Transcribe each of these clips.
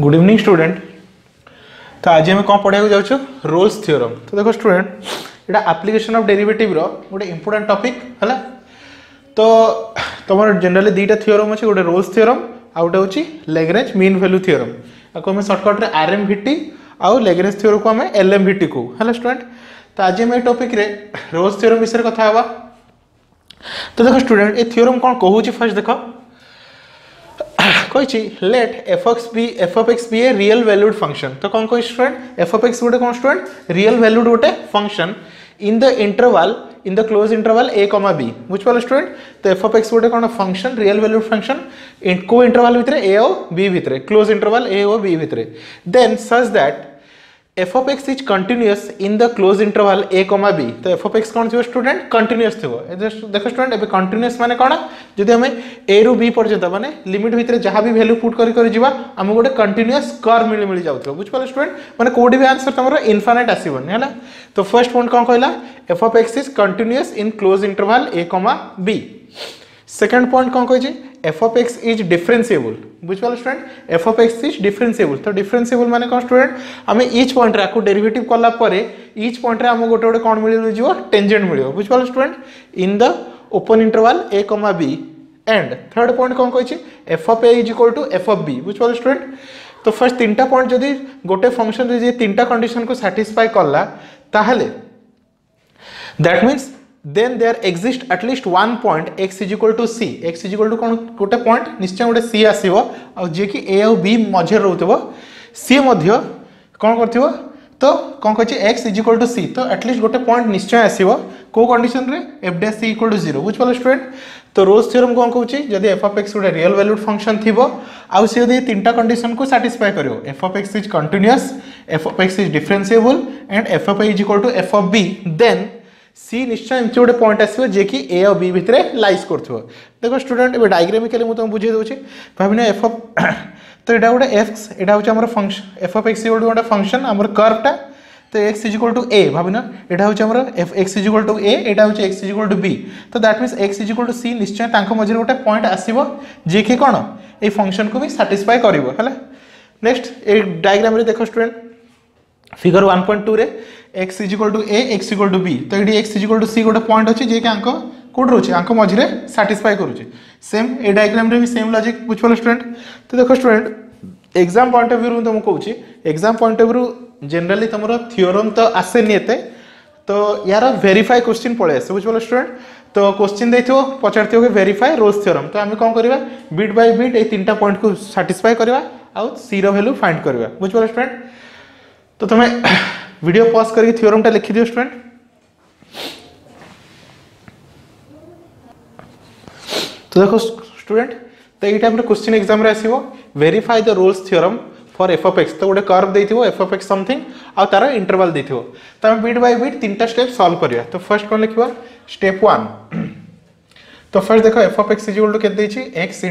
Good evening student তো আজ আমি কম পড়াইବାକୁ যাଉଛୁ ରୋଲ୍ସ ଥିଓରମ୍ ତ ଦେଖ ଷ୍ଟୁଡେଣ୍ଟ ଏଇଟା ଆପ୍ଲିକେସନ୍ ଅଫ୍ ଡେରିଭେଟିଭ୍ର ଗୋଟେ ଇମ୍ପୋର୍ଟାଣ୍ଟ ଟପିକ୍ ହେଲା ତ ତୁମର ଜେନେରାଲି ଦୁଇଟା ଥିଓରମ୍ ଅଛି ଗୋଟେ ରୋଲ୍ସ ଥିଓରମ୍ ଆଉ ଗୋଟେ ହେଉଛି ଲେଗ୍ରେଞ୍ଜ ମିନ୍ ଭ୍ୟାଲ୍ୟୁ ଥିଓରମ୍ ଆକୁ ଆମେ ସର୍ଟକଟ୍ରେ ଆର୍ ଏମ୍ ଭି ଟି ଆଉ ଲେଗ୍ରେଞ୍ଜ ଥିଓରକୁ ଆମେ ଏଲ୍ ଏମ୍ ଭି ଟି କହୁ ହେଲା ଷ୍ଟୁଡେଣ୍ଟ ତ ଆଜି ଆମେ ଏଇ ଟପିକ୍ରେ ରୋଲ୍ସ ଥିଓରମ୍ ବିଷୟରେ କଥା ହେବା ତ ଦେଖ ଷ୍ଟୁଡେଣ୍ଟ ଏ ଥିଓରମ୍ କ'ଣ କହୁଛି ଫାର୍ଷ୍ଟ ଦେଖ कही let F X be F F X be a real valued function तो कौन कही स्टूडेंट एफ़ एफ़ एक्स गोटे कौन स्टूडेंट रियल वैल्यूड गोटे function in the interval in the closed interval A comma B बुझिपाल student तो F F x गोटे कौन? Function real valued function को इंटरवाल भितर ए आओ बी भितर. क्लोज इंटरवाल ए ओ बी भितर. Then says that f of x is continuous in the close interval a comma b. तो f of x कौन थी स्टूडेंट कंटिन्यूअस थी देखो स्टूडेंट एबे कंटिन्यूअस मैंने कौन? जदि हमें a रु b पर्यंत, माने लिमिट भितर जहाँ भी भैल्यू पुट करी करी गोटे कंटिन्यूअस कर्व मिली मिली जाउथो बुझ पाले स्टूडेंट मैंने कोडी भी आंसर तमरो इनफानेट आसवन, है तो फ़र्स्ट पॉइंट कौन कहला? F of x is continuous in close interval a comma b. Second point कौन कही F of X is differentiable बुझिपाल student F of X is differentiable तो डिफरेन्सीएबल माने कौन स्टूडेंट आम इच पॉइंट रे डेरिवेटिव कला इच पॉइंट रे आम गोटे गोटे कौन मिल जाव टेंजेंट मिल बुझिपाल student in the open interval a comma b and third point कौन कही f of a is equal to f of b बुझिपाल student तो फ़र्स्ट तीन पॉइंट जदि गोटे फ़ंक्शन तीन कंडीशन को साटिस्फाई कला ताहले that means then there exist at least one point x is equal to c x is equal to कौन गोटे पॉइंट निश्चय गोटे c आसीबो आ जे कि a और b मझे रहउतबो c मध्य कौन करथिबो तो कौन कहछि x is equal to c तो एटलिस्ट गोटे पॉइंट निश्चय आसीबो को कंडीशन रे f dash c equal to 0 बुझ पालो स्टूडेंट तो रोज थ्योरम कौन कहछि जदि f of x गोटे रियल वैल्यूड फ़ंक्शन थिबो आ से यदि तीनटा कंडीशन को सैटिस्फाई करियो f of x is continuous f of x is differentiable and f of a is equal to f of b then सी निश्चय एमती गोटे पॉइंट आसो जे कि ए और बी भितर लाइज कर देखो स्टूडेंट ए डायग्रामिकली मुझे बुझे दूसरी भावना एफ़ अफ तो यहाँ गोटे एक्स यहाँ हूँ आम फ़ंक्शन एफ़ अफ एक्स गोटे गोटे फ़ंक्शन आम कर्वटा तो x is equal to a भावना यहाँ हूँ आम f x is equal to a यहाँ हूँ x is equal to b तो that mean x is equal to c निश्चय मझे गोटे पॉइंट आसो जे कि कौन ये फ़ंक्शन को भी साटिस्फाए कर नेक्स्ट ये डायग्राम देख student figure one point two x is equal to a x equal to b तो ये x is equal to c गोटे पॉइंट अच्छी जे आंक कौट रोचे आंक मझे साटिस्फाई करुचे सेम ए डायग्राम भी सेम लॉजिक बुझिपाल स्टूडेंट तो देखो student exam point of view तुमको कहूँ exam point of view generally तुम थियोरम तो आसेनि एत तो यार भेरीफाए क्वेश्चन पड़े आसे बुझिपाल स्टूडेंट तो क्वेश्चन देखो पचार भेरीफाए रोज थियोरम तो आम कौन करवा बिट बाय बिट ये तीन पॉइंट को साटिस्फाई करवा आउ सी रैल्यू फाइंड करवा बुझिपाल स्टूडेंट तो तुम्हें वीडियो पॉज करके थ्योरम टा लिखि दियो, स्टूडेंट। तो देखो, स्टूडेंट तो ये टाइप क्वेश्चन एग्ज़ाम रे आसीबो। Verify the Rolle's theorem for f of x तो गोटे कर्व देथिबो एफ़ ऑफ़ एक्स समथिंग आ तार इंटरवल देथिबो तो हम बिट बाय बिट तीनटा स्टेप सॉल्व करिया। तो फ़र्स्ट कौन लिखा स्टेप 1 तो फ़र्स्ट देखो f of x is to केते देछि x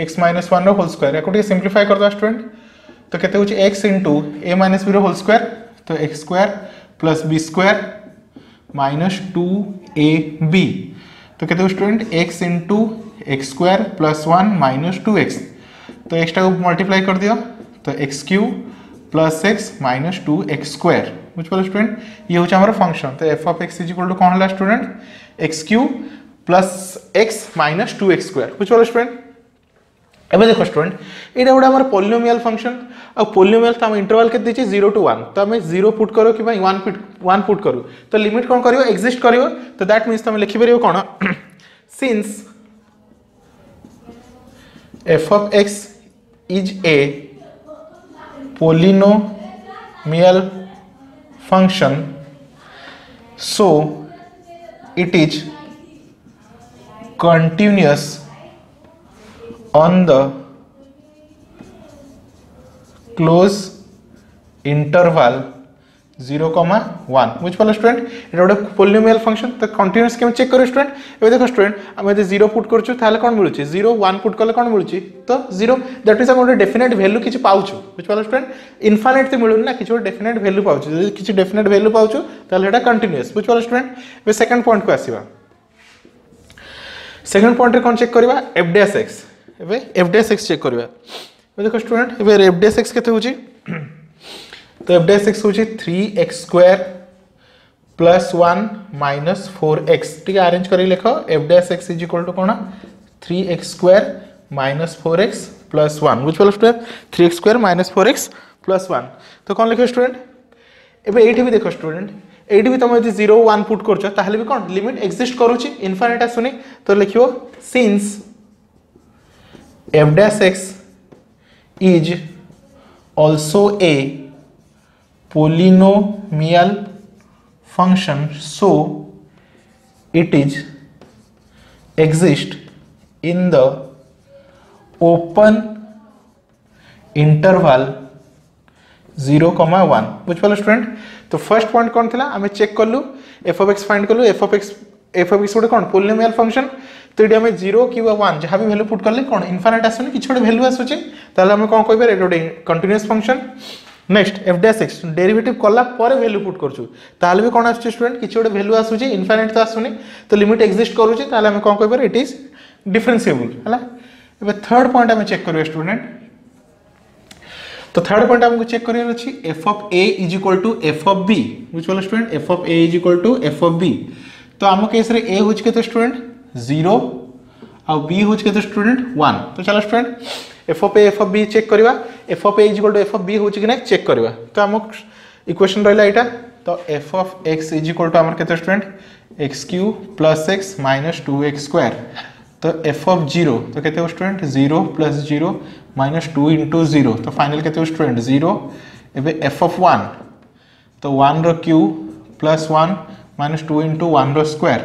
x 1 रो होल स्क्वायर याको सिंपलीफाई कर दो स्टूडेंट। तो केते होछि x a minus b whole square तो x square plus b square minus two a b तो कहते student x into x square plus one minus two x तो एक्सटा को मल्टीप्लाई कर दिया तो x cube plus x minus two x square बुझिपाल student ये हूँ आम फ़ंक्शन तो f of x is to कौन है student x cube plus x minus two x square बुझिपाल student एवं देख स्टूडेंट ये गोटे आम पोलियोमियाल फ़ंक्शन आ पोलियोमियाल तो आम इंटरवाल के ज़ीरो टू वन तो आम ज़ीरो पुट करो कि वन पुट करूँ। तो लिमिट कौन कर एक्जिस्ट कर तो दैट मीन तुम लिखिपर कौन? Since f of x is a polynomial function so it is continuous close interval 0 comma one बुझिपाल student ये गोटे पोलिनोमियल फ़ंक्शन तो कंटिन्यूस केम चेक करो स्टूडेंट ए देखो स्टूडेंट आम यदि ज़ीरो पुट करूँ मिलूँ ज़ीरो वन पुट कले कौन मिलूँ तो ज़ीरो दैट मीन गोटे डेफिनेट भैल्यू किसी पाऊँ बुझिपाल स्टूडेंट तो ना किसी गोटे डेफिनेट भैल्यू पाऊँ जब किसी डेफिनेट भैल्यू पाऊँ ताहले कंटिन्यूस बुझिपाल स्टूडेंट ए सेकंड पॉइंट को आसवा सेकेंड पॉइंट कौन चेक करवा f dash x x check करवा देखो स्टूडेंट एबे एफ़ डी एस एक्स केते होची तो एफ़ डी एस एक्स होची 3x square plus 1 minus 4x ठीक है अरेंज करी लिखो f d s x is equal to cone 3x square minus 4x plus 1 बुझ student 3x square minus 4x plus 1 तो कोन लिखो स्टूडेंट एबे एठी भी देखो स्टूडेंट एठी भी तुम यदि 0 1 पुट ताहले लिमिट एक्जिस्ट करूची इनफाइनाइट आसुनी तो लिखियो since f dash x is also a polynomial function so it is exist in the open interval 0 comma 1 बुझिपाल स्टूडेंट तो फ़र्स्ट पॉइंट कौन थिला आमे चेक करलु एफ़ ऑफ़ एक्स फाइंड करलु f of x f of x गोटे कौन polynomial function तो ये आम ज़ीरो कि वन जहाँ भी भैल्यू पुट कले कौन इनफाइनाइट आसुनी कि गोटे भैल्यू आसूची ताहले कौन कह पारे गोटे continuous function next f dash x derivative कला पर भैल्यू पुट करछु ताहले भी कौन आसुची स्टूडेंट कि गोटे भैल्यू आसूची इनफाइनाइट तो आसुनी तो लिमिट एक्जिस्ट करूची ताहले आम कौन कह पारे इट इज़ डिफरेंशिएबल है एबे थर्ड पॉइंट आम चेक करियो स्टूडेंट तो थर्ड पॉइंट आमको चेक करार अच्छी f of a is equal to f of b बुझिपाल student f of a is equal to f of b तो आम केस रे ए हूँ के स्टूडेंट ज़ीरो आ बी हूँ के स्टूडेंट वन तो चलो student f of a f of b check करवा। F of a is equal to f of b हूँ कि ना चेक करवा। तो आम इक्वेशन रहा यहाँ तो f of x is equal to आम के student x cube plus x minus two x square तो एफ़ ऑफ़ ज़ीरो तो कहते student zero plus zero minus two into zero तो फाइनल कहते स्टूडेंट ज़ीरो एवं एफ़ ऑफ़ वन तो one रू plus one minus 2 into 1 rho square.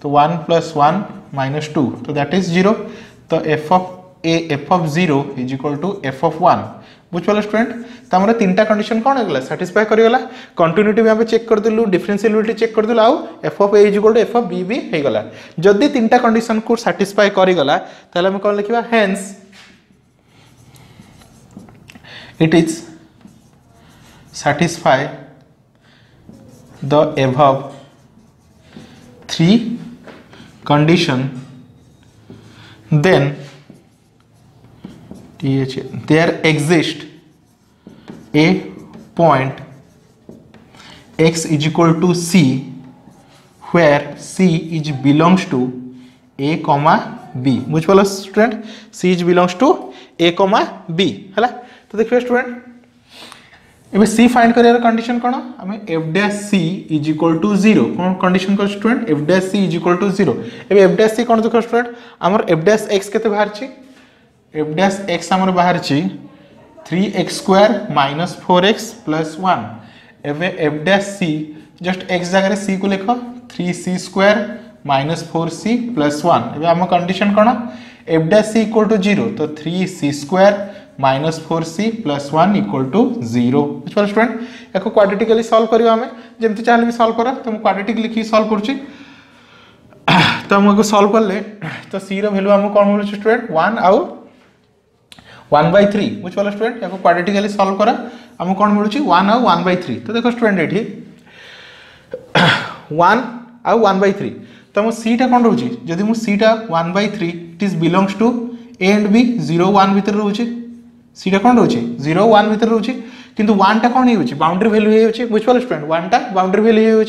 So 1 plus 1 minus 2. So, that is 0. So, f of a, f of 0 is equal to f of 1. বুঝিপাল student তো আমার তিনটা condition কোণ হয়ে সাটিসফাই করিগলা কন্টিন্যুটি আমি চেক করেদেলু ডিফরেনসিবিলিটি চেক করেদেলু আউ f of a equal to f of b b হয়েগলা যদি তিনটা কন্ডিশন কু সাটিসফাই করিগলা তাহলে আমি কোণ লিখিবা hence it is satisfy the above 3 condition then there exist a point x is equal to c where c is belongs to a comma b. Which পাল student? c is belongs to a comma b হলা the first student तो देखिए student एबे c find करियर condition कोन हमें f dash c is equal to 0 कोन condition को student f dash c is equal to 0 एबे f डैश c कोन देखो स्टूडेंट हमर f डैश x केते बाहर छी f डैश x हमर बाहर छी 3x square minus 4x plus 1 एबे f dash c just x जगह c को लिखो 3c square minus 4c plus 1 एबे हम कंडीशन कोन f dash c equal to 0 तो 3c square minus four c plus one equal to zero बुझिपार student या quadratically solve करियो आमे जेमति चाहले भी सल्व करा तो क्वाड्रेटिक लिखि सल्व करछि तो हमको सल्व करले तो सी रो वैल्यू हमको कोन मिलु स्टूडेंट 1 आउ 1 बाय 3 बुझिपाल स्टूडेंट या क्वाड्रेटिकली सल्व करा हमको कोन मिलु 1 आउ 1 बाय 3 तो देखो स्टूडेंट एठी 1 आउ 1 बाय 3 तो मो सी टा कोन रहउछि जदि मो सी टा 1 by 3 it is belongs to a and b 0 1 भीतर रहउछि सीटा कौन रोचे ज़ीरो वन भितर रोचे किंतु वन टा कौन हो बाउंड्री वैल्यू हो बुझिपाल स्टूडेंट वन टा बाउंड्री वैल्यू हो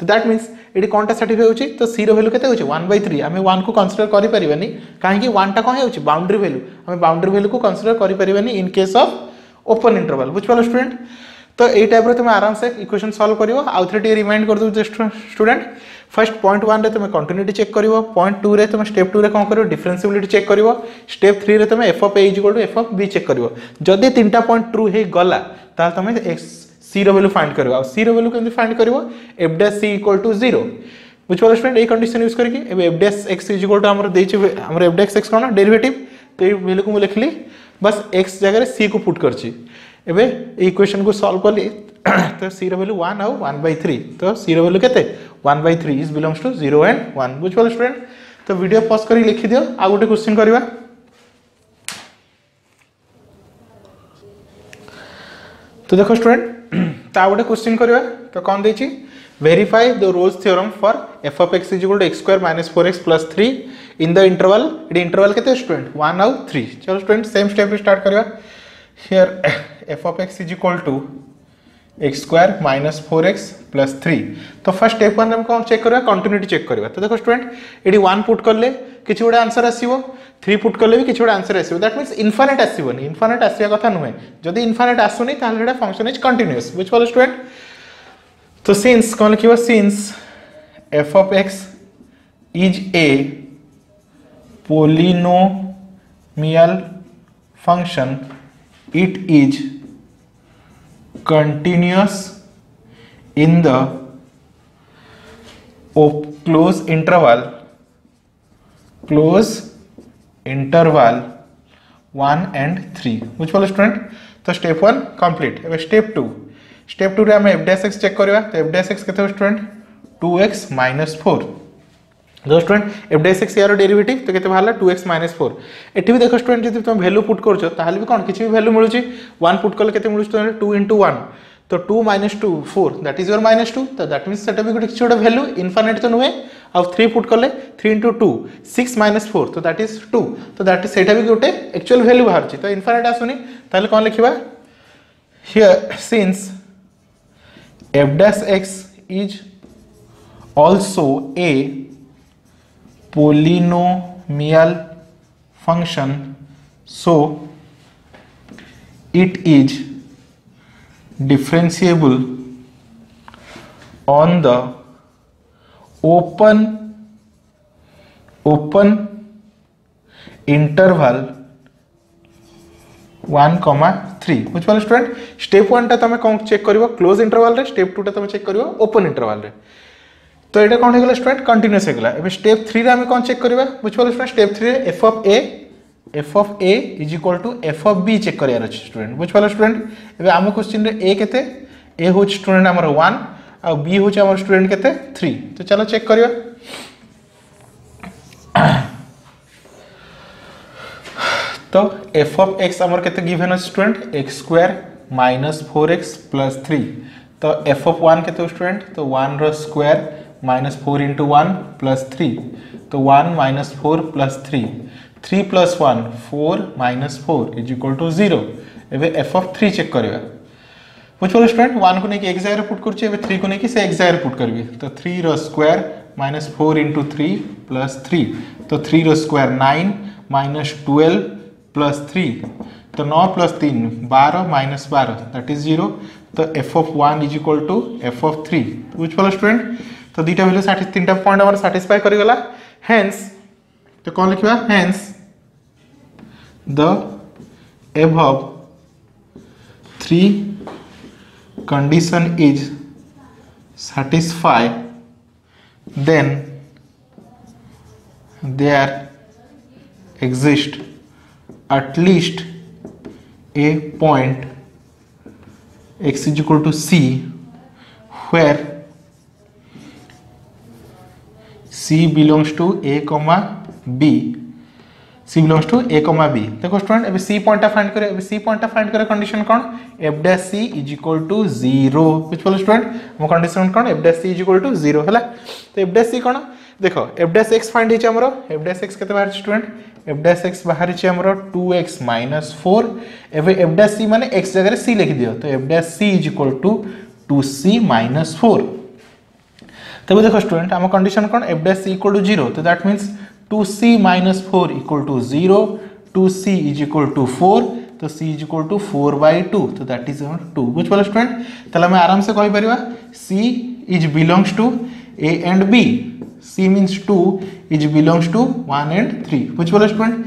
तो दैट मीन्स ये कौन टा साटिफाई हो तो सी रैल्यू के वन बै थ्री आम वन को कनसीडर करें कहीं वन टा कौन हो बाउंड्री वैल्यू आम बाउंड्री वैल्यू को कनसीडर करें in case of open interval बुझिपाल student तो यही टाइप तुम आराम से इक्वेशन सल्व कर आउ थे रिमाइंड कर दो स्टूडेंट फ़र्स्ट पॉइंट वन तुम कंटिन्यूटी चेक कर पॉइंट टू रे तुम स्टेप टू कौन कर डिफरेन्सीबिलिटी चेक कर स्टेप थ्री रे तुम f of a to f of b check कर जदि तीन टा पॉइंट ट्रू हो गला तुम एक्स सी रैल्यू फाइंड कर सी रैल्यू केमती फाइंड कर f dash c equal to zero बुझे स्टूडेंट ये कंडीशन यूज़ करके f dash x is equal to आम देर एफ़ डैश एक्स कौन डेरिवेटिव तो ये वैल्यू को लिखली बस जगह सी को सल्व कली तो सी रैल्यू वन आउ वन बै थ्री तो सी रैल्यू के by three is belongs to zero and one बुझे स्टूडेंट तो वीडियो पज कर लिखिद आउ गोटे क्वेश्चन करवा। तो देखो स्टूडेंट तो गोटे क्वेश्चन करवा। तो कौन देखिए verify the Rolle's theorem for f of x is equal to x square minus four x plus three in the interval ये के स्टूडेंट वन आउ थ्री चलो स्टूडेंट सेम स्टेप स्टार्ट करवा here, f of x is equal to x square minus four x plus three तो first step one आम कौन check करवा continuity check करवा तो देखो स्टूडेंट ये वन पुट कले किसी गोटे आंसर आसो थ्री पुट कले भी किसी गोटे आंसर आसो दैट मीन इनफानेट आसबनी इनफानेट आसा कथा नुहे। जदि इनफानेट आसुनी फ़ंक्शन इज़ कंटिन्यूस बुझिपाल स्टूडेंट तो सिंस कौन लिख since f of x is a polynomial function it is continuous in the close interval close interval 1 and 3 which was student? तो step one complete step two step two आम f dash x check करवा तो f dash x के student two x minus जो student f dash x यार derivative तो के two x minus four एटी भी देख स्टूडेंट जब तुम भैल्यू पुट कर भी कौन? किसी भी भैल्यू मिलूँ वन पुट कले के मिलूँ टू इंटू वन तो two minus two four that is your minus two तो दैट मीन से गोटे किसी गोटे भैल्यू इनफानेट तो नुहे? आउ थ्री पुट कले three into two six minus four तो दैट इज़ टू तो दैट इज़ से गोटे एक्चुअल भैल्यू बाहर तो इनफानेट आसुनी ताहले कौन लिखा here since f dash x is also a polynomial function so it is differentiable on the open open interval 1 comma 3 বুঝ পারো স্টুডেন্ট স্টেপ 1 টা তুমি চেক করিব ক্লোজ ইন্টারভাল स्टेप टू टा টা check check open interval interval তো এটা କ'ଣ ହେଇଗଲା ଷ୍ଟୁଡେଣ୍ଟ କଣ୍ଟିନ୍ୟୁସ୍ ହେଇଗଲା ଏବେ ଷ୍ଟେପ୍ ଥ୍ରୀରେ ଆମେ କ'ଣ ଚେକ୍ କରିବା ବୁଝିପାରିଲେ student step ଥ୍ରୀରେ f of a f of a is equal to f of b check করার অছে স্টুডেন্ট বুঝিপার স্টুডেন্ট এবার আমার কোশ্চিন্রে এ কেতে? এ হচ্ছে স্টুডেন্ট আমার ওয়ান আর বি হচ্ছে আমার স্টুডেন্ট কেতে? থ্রি তো চলো চেক করা তো এফ অফ এক্স আমার কেতে গিভেন আছে student x square minus four x plus three তো এফ অফ ওয়ান কেতে স্টুডেন্ট তো one square minus four into one plus three तो one minus four plus three three plus one four minus four is equal to zero f of three check करवा बुझे student one को लेकिन एक जगह put कर? Three को लेकिन से जगह पुट करी तो three square minus four into three plus three तो three square nine minus twelve plus three तो नौ प्लस तीन, बारह माइनस बारह दैट इज़ ज़ीरो तो f of one is equal to f of three बुझ बुझे स्टूडेंट तो दुटा भैल्यू तीन टाइम पॉइंट आम साटिस्फाई कर तो कौन लिखा hence the f three condition is satisfied they are exist at least a point x is equal to c where C belongs to A comma B C belongs to A comma B देखो student अभी C point find करे अभी C point find करे condition कौन f dash C is equal to 0 which बोलो student हम condition कौन f dash C is equal to 0 हैला तो f dash C कौन देखो f dash x find hitch हमरो f dash x केते बाहर स्टूडेंट f dash x बाहर हिच हमरो 2x 4 एबे f dash C माने x जगह रे C लिख दियो तो f dash C is equal to 2c 4 तब देखो स्टूडेंट आम कंडीशन कौन? F dash equal to zero तो that means two c minus four equal to zero two c is equal to four तो c is equal to four by two तो that is two बुझे student तेल आम आराम से कहीपर c is belongs to a and b c means two is belongs to one and three बुझे student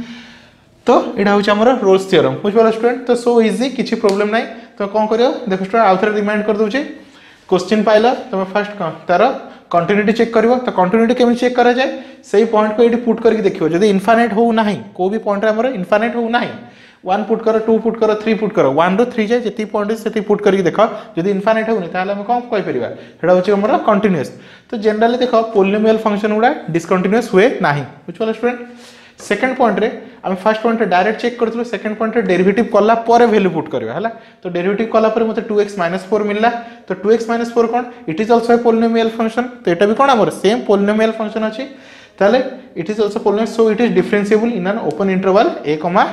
तो यहाँ हूँ आम रोल्स थियरम बुझे स्टूडेंट तो सो इजी किसी प्रोब्लेम ना तो कौन कर देख स्टूडेंट आउ थे रिमाइंड कर दूचे. क्वेश्चन पाइल तुम फास्ट तार कंटिन्यूटी चेक कर तो कंटिन्यूटी केमी चेक करा जाए से पॉइंट को ये पुट करके देखो जब इनफानेट हो ना को भी पॉइंट आम इनफानेट हो ना वन पुट कर टू पुट कर थ्री पुट कर वन रु थ्री जाए जी पॉइंट से पुट करके देख। जब इनफानेट होनी तो कौन कहीपर से हूँ कंटिन्यूस तो जेनराली देख पोलिनोमियल फ़ंक्शन गुड़ा डिसकंटिन्यूस हुए ना बुझे स्टूडेंट सेकेंड पॉइंट रे आम फास्ट पॉइंट डायरेक्ट चेक करूँ सेकेंड पॉइंट डेरिवेटिव कला वैल्यू पुट करवा है तो डेरिवेटिव कला मतलब टू एक्स माइनस फोर मिलला तो टू एक्स माइनस फोर कौन it is also polynomial function तो यहाँ भी कौन आम सेम पोलिनोमियल फ़ंक्शन अच्छी ताले it is also polynomial so it is differentiable in an open interval a comma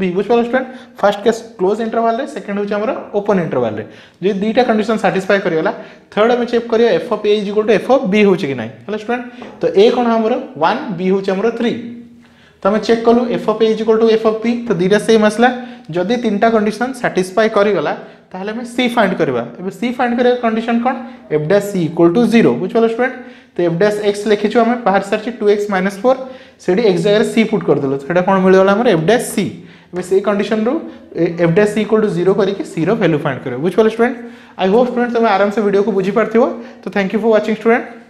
b बुझिपार student first case close interval रे second होची हमर ओपन इंटरवाल रे जे दीटा कंडीशन सैटिस्फाई करियला थर्ड हम चेक करियो f of a is equal to f of b होची कि नाही हला स्टूडेंट तो ए कोन हमर 1 बी होची हमर 3 तो आम चेक कलु एफ़ एज इक्वल टू एफ़ पी तो दुटा सेम आसला जदि तीन टा कंडीशन साटिस्फाई करगला हमें सी फाइंड एबे सी फाइंड करे कंडीशन कोन f dash c equal to 0 बुझलो स्टूडेंट तो एफ़ डैश एक्स लिखिछु हमें बाहर सरछि 2x 4 सेडी एक्स जगह सी पुट कर देलो सेटा कोन मिलला हमर एफ़ डैश सी से condition row f dash c equal to 0 करके सी रो वैल्यू फाइंड करबो बुझलो स्टूडेंट आई होप स्टूडेंट तुम आराम से वीडियो को बुझी पारथिबो तो thank you for watching student